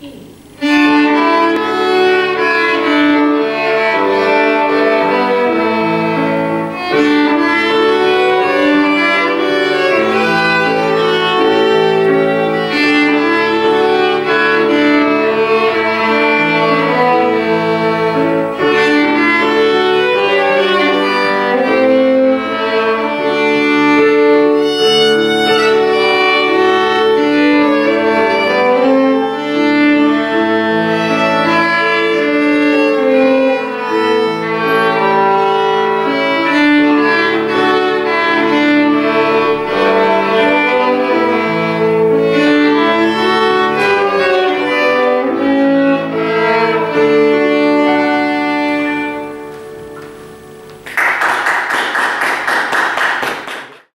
E.